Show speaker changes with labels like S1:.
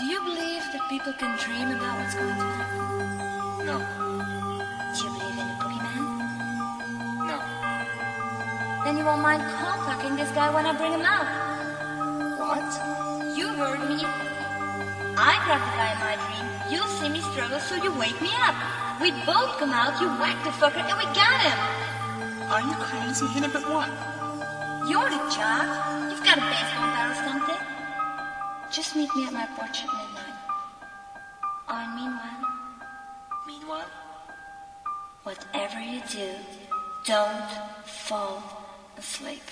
S1: Do you believe that people can dream about what's going to happen?
S2: No.
S1: Do you believe in the boogeyman?
S2: No.
S1: Then you won't mind contacting this guy when I bring him out.
S2: What?
S1: You heard me. I grab the guy in my dream. You see me struggle, so you wake me up. We both come out, you whack the fucker, and we got him.
S2: Are you crazy? Hit him at what?
S1: You're the job. Just meet me at my porch at midnight. Oh, and meanwhile,
S2: Meanwhile?
S1: whatever you do, don't fall asleep.